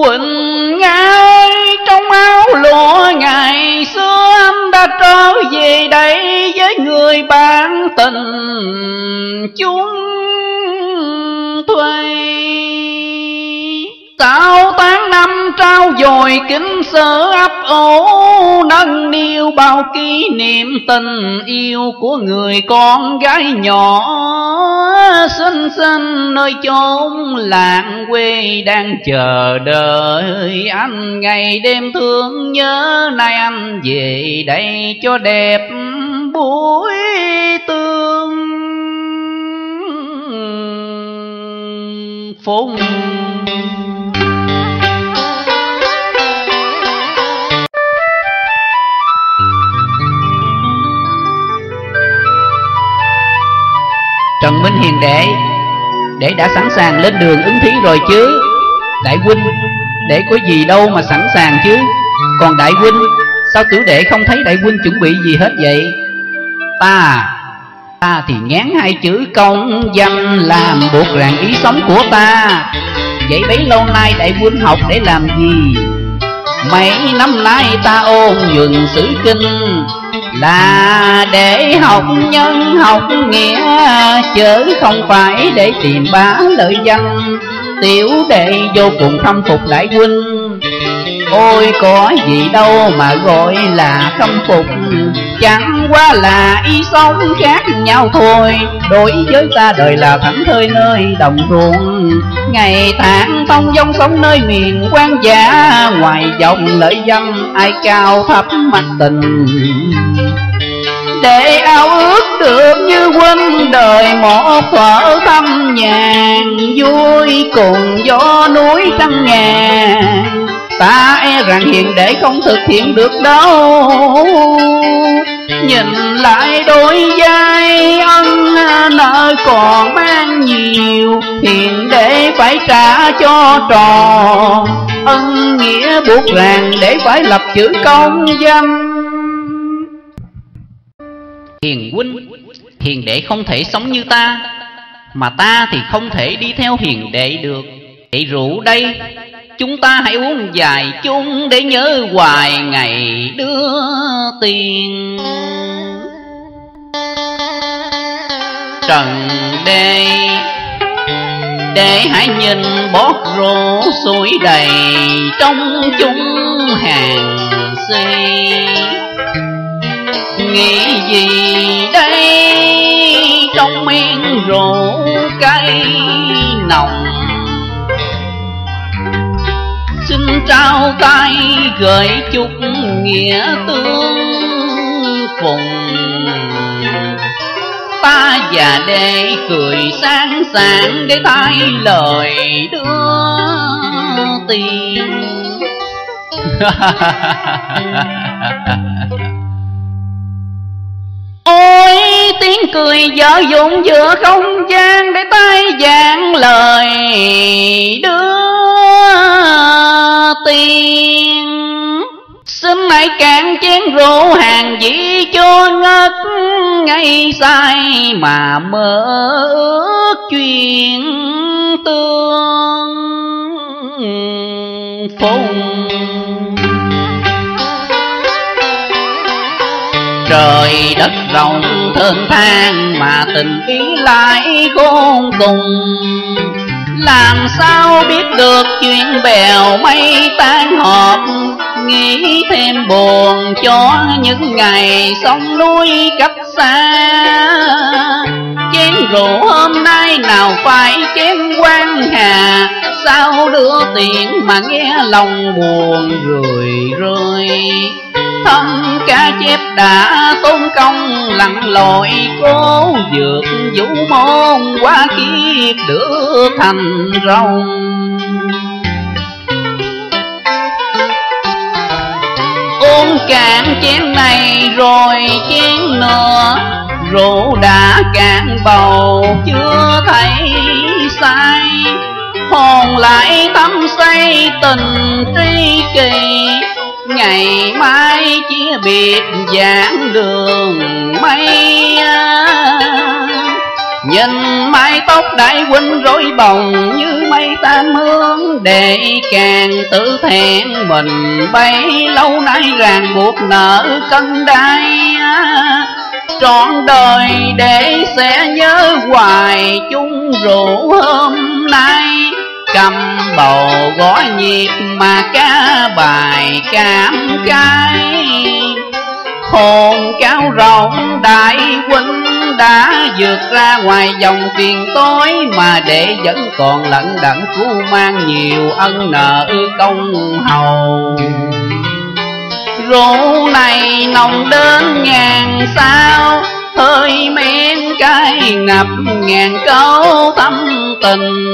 Quỳnh ngay trong áo lụa ngày xưa anh đã trở về đây với người bạn tình chúng thuê. Tạo tán năm trao dồi kính sở ấp ổ Nâng niu bao kỷ niệm tình yêu Của người con gái nhỏ. Xinh xinh, nơi chốn làng quê Đang chờ đợi anh. Ngày đêm thương nhớ Nay anh về đây cho đẹp buổi tương phùng. Trần Minh Hiền đệ Đệ đã sẵn sàng lên đường ứng thí rồi chứ? Đại huynh, Đệ có gì đâu mà sẵn sàng chứ? Còn đại huynh, Sao tiểu đệ không thấy đại huynh chuẩn bị gì hết vậy? Ta Ta thì ngán hai chữ công danh Làm buộc ràng ý sống của ta. Vậy bấy lâu nay đại huynh học để làm gì? Mấy năm nay ta ôn nhuần sử kinh là để học nhân, học nghĩa, chớ không phải để tìm bá lợi danh tiểu đệ vô cùng khâm phục đại huynh ôi có gì đâu mà gọi là khâm phục. Chẳng qua là ý sống khác nhau thôi. Đối với ta đời là thảnh thơi nơi đồng ruộng. Ngày tháng thông dông sống nơi miền quan giả ngoài dòng lợi dân ai cao thấp mặt tình. Để ao ước được như quân đời một thuở tâm nhàn, vui cùng gió núi trăm ngàn. Ta e rằng hiện đệ không thực hiện được đâu. Nhìn lại đôi vai ân nợ còn mang nhiều hiện đệ phải trả cho tròn ân nghĩa buộc ràng để phải lập chữ công danh hiền huynh, hiền đệ không thể sống như ta, mà ta thì không thể đi theo hiền đệ được. Hãy rượu đây chúng ta hãy uống dài chung để nhớ hoài ngày đưa tiền. Trần đê, để hãy nhìn bót rô suối đầy trong chúng hàng si nghĩ gì đây, trong miếng rượu cây nồng trao tay gửi chúc nghĩa tương phùng. Ta già để cười sáng sáng để thay lời đưa tiền Ôi tiếng cười dở dụng giữa không gian Để tay giảng lời đưa tiền. Xin hãy cạn chén rượu hàng dĩ cho ngất, ngay sai Mà mơ ước chuyện tương phùng. Trời đất rộng thương than mà tình ý lại khôn cùng. Làm sao biết được chuyện bèo mây tan họp, nghĩ thêm buồn cho những ngày sông núi cách xa. Chén rượu hôm nay nào phải chén quan hà, sao đưa tiền mà nghe lòng buồn rười rơi? Thân ca chép đã tôn công lặn lội cố vượt vũ môn qua kiếp được thành rồng. Uống cạn chén này rồi chén nữa rượu đã cạn bầu, chưa thấy say. Hồn lại tâm say tình tri kỳ ngày mai chia biệt giảng đường mây à. Nhìn mái tóc đại huynh rối bồng, như mây tan hương Để càng tự thẹn mình bấy. Lâu nay ràng buộc nợ cân đai à. Trọn đời để sẽ nhớ hoài chung rượu hôm nay. Cầm bầu gói nhịp mà ca bài cảm cái Hồn cao rộng, đại huynh đã vượt ra ngoài dòng tiền tối Mà để vẫn còn lẫn đận cứu mang nhiều ân nợ công hầu. Rượu này nồng đến ngàn sao, Hơi men cay ngập ngàn câu tâm tình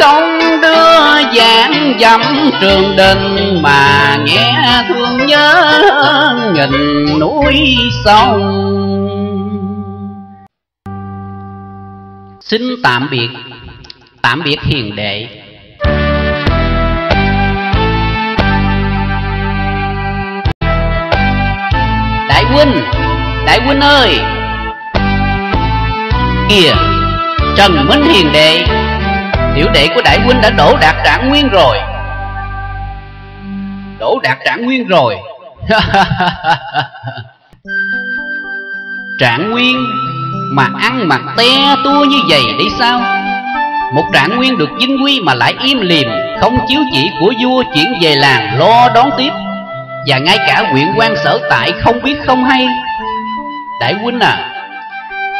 không đưa giảng dặm trường đình mà nghe thương nhớ nghìn núi sông. Xin tạm biệt tạm biệt hiền đệ. Đại huynh đại huynh ơi! Kìa, trần minh hiền đệ tiểu đệ của đại huynh đã đổ đạt trạng nguyên rồi. Đổ đạt trạng nguyên rồi. Trạng nguyên mà ăn mặc te tua như vậy để sao? Một trạng nguyên được vinh quy mà lại im lìm, không chiếu chỉ của vua chuyển về làng lo đón tiếp. Và ngay cả huyện quan sở tại không biết không hay. Đại huynh à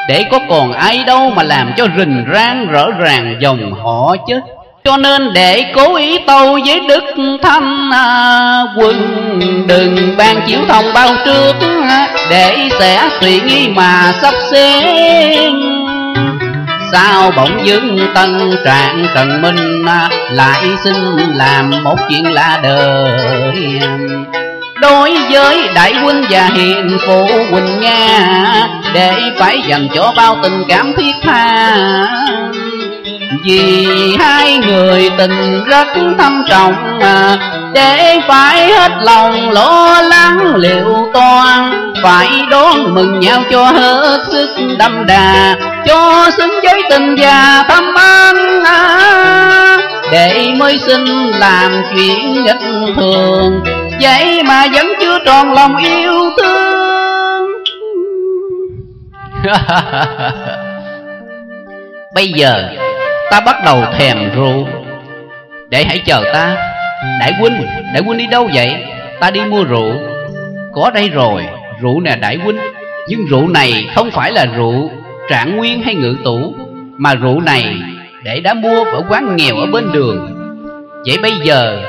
để có còn ai đâu mà làm cho rình rang rỡ ràng dòng họ chứ. Cho nên để cố ý tâu với đức thanh à, quân đừng ban chiếu thông bao trước à, để sẽ suy nghĩ mà sắp xếp. Sao bỗng dưng tân trạng trần minh à, lại xin làm một chuyện lạ đời? Đối với đại huynh và hiền phụ huynh nga, để phải dành cho bao tình cảm thiết tha. Vì hai người tình rất thâm trọng mà để phải hết lòng lo lắng liệu toan. Phải đón mừng nhau cho hết sức đâm đà, cho xứng với tình già thâm an. Để mới xin làm chuyện nhất thường vậy mà vẫn chưa tròn lòng yêu thương. Bây giờ ta bắt đầu thèm rượu. Để hãy chờ ta. Đại huynh đại huynh đi đâu vậy? Ta đi mua rượu. Có đây rồi, rượu nè đại huynh. Nhưng rượu này không phải là rượu trạng nguyên hay ngự tủ, mà rượu này để đã mua ở quán nghèo ở bên đường. Vậy bây giờ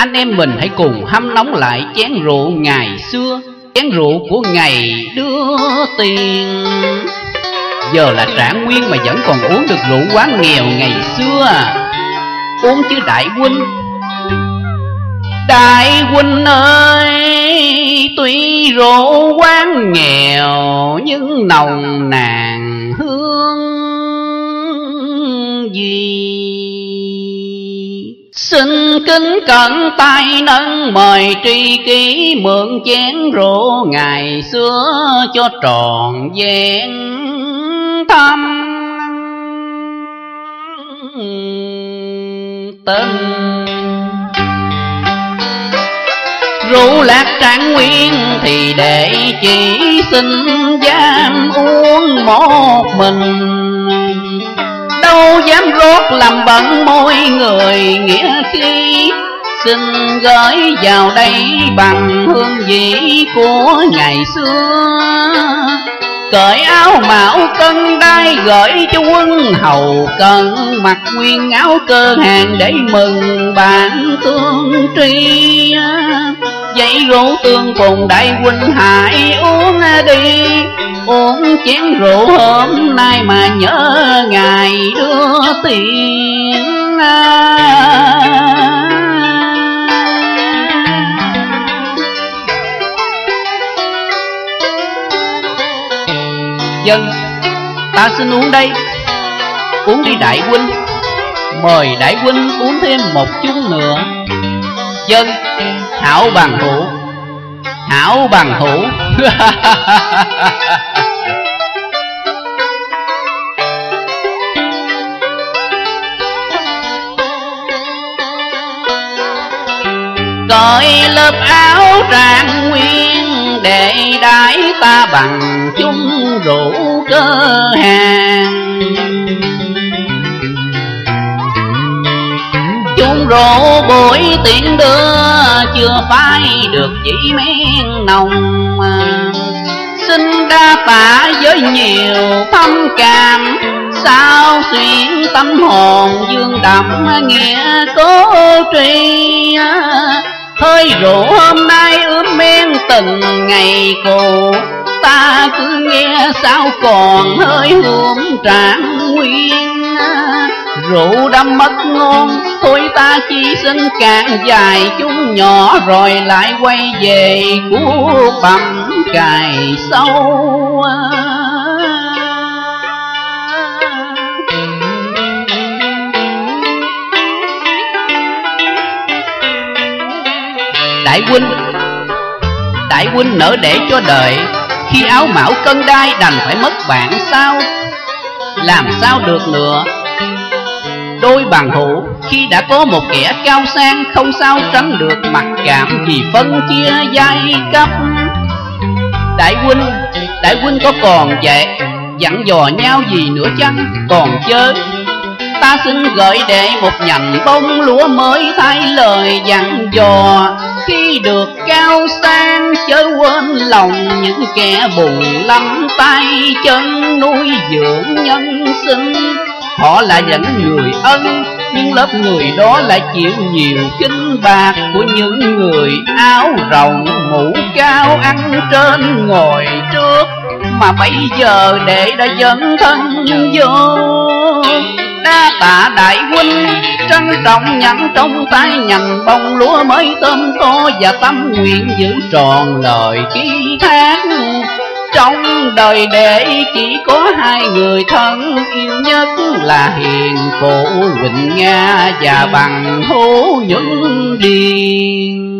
anh em mình hãy cùng hâm nóng lại chén rượu ngày xưa. Chén rượu của ngày đưa tiền. Giờ là trạng nguyên mà vẫn còn uống được rượu quán nghèo ngày xưa. Uống chứ đại huynh. Đại huynh ơi, tuy rượu quán nghèo, nhưng nồng nàn hương gì Xin kính cẩn tay nâng, mời tri kỷ mượn chén rượu ngày xưa cho tròn vẹn thăm tình rượu lạc trạng nguyên thì để chỉ xin giam uống một mình đâu dám rốt làm bận môi người nghĩa khi xin gửi vào đây bằng hương vị của ngày xưa. Cởi áo mão cân đai gửi cho quân hầu cần mặc nguyên áo cơ hàng để mừng bạn tương tri dãy rượu tương cùng đại huynh hãy uống đi. Uống chén rượu hôm nay mà nhớ ngày đưa tiền. Dân, ta xin uống đây. Uống đi đại huynh. Mời đại huynh uống thêm một chút nữa. Dân Hảo bằng hữu. Hảo bằng hữu. Cởi lớp áo trang nguyên Để đãi ta bằng chung rượu cơ hàng. Chung bội buổi tiễn đưa chưa phai được chỉ men nồng. Xin đa tạ với nhiều thâm cảm, sao xuyên tâm hồn dương đậm nghĩa cố tri. Hơi rượu hôm nay ướm men từng ngày cũ, ta cứ nghe sao còn hơi hương trạng nguyên rượu đâm mất ngon, thôi ta chỉ xin càng dài chúng nhỏ rồi lại quay về của bầm cài sâu đại huynh đại huynh nỡ để cho đợi. Khi áo mão cân đai đành phải mất bạn sao? Làm sao được nữa? Đôi bàn hữu khi đã có một kẻ cao sang, không sao tránh được mặc cảm vì phân chia giai cấp. Đại huynh đại huynh có còn vậy dặn dò nhau gì nữa chăng? Còn chớ, ta xin gửi để một nhành bông lúa mới thay lời dặn dò. Khi được cao sang, chớ quên lòng những kẻ bùn lắm tay, chân nuôi dưỡng nhân sinh họ là những người ân, nhưng lớp người đó lại chịu nhiều kinh bạc của những người áo rộng mũ cao ăn trên ngồi trước. Mà bây giờ để đã dẫn thân vô đa tạ đại huynh, trân trọng nhận trong tay nhành bông lúa mới tôm to và tâm nguyện giữ tròn lời ký thác trong đời để chỉ có hai người thân yêu nhất là hiền phụ Quỳnh Nga và bằng hữu nhân Điền.